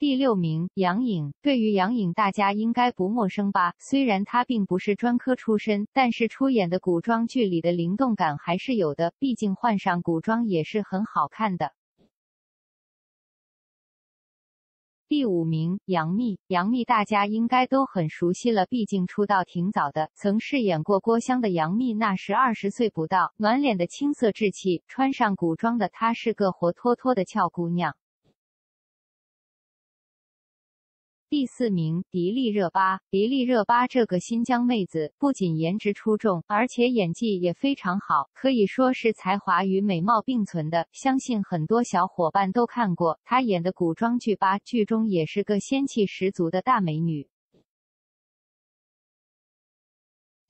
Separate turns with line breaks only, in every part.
第六名，杨颖。对于杨颖，大家应该不陌生吧？虽然她并不是专科出身，但是出演的古装剧里的灵动感还是有的。毕竟换上古装也是很好看的。第五名，杨幂。杨幂大家应该都很熟悉了，毕竟出道挺早的。曾饰演过郭襄的杨幂，那时二十岁不到，满脸的青涩稚气，穿上古装的她是个活脱脱的俏姑娘。第四名，迪丽热巴。迪丽热巴这个新疆妹子，不仅颜值出众，而且演技也非常好，可以说是才华与美貌并存的。相信很多小伙伴都看过她演的古装剧吧，剧中也是个仙气十足的大美女。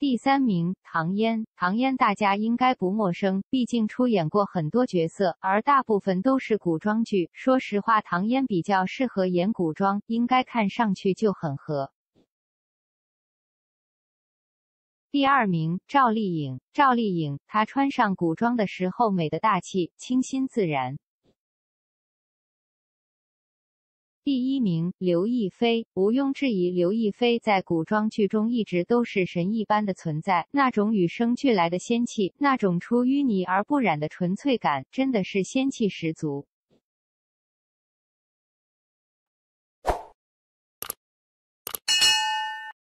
第三名，唐嫣。唐嫣大家应该不陌生，毕竟出演过很多角色，而大部分都是古装剧。说实话，唐嫣比较适合演古装，应该看上去就很合。第二名，赵丽颖。赵丽颖，她穿上古装的时候，美的大气，清新自然。第一名，刘亦菲。毋庸置疑，刘亦菲在古装剧中一直都是神一般的存在，那种与生俱来的仙气，那种出淤泥而不染的纯粹感，真的是仙气十足。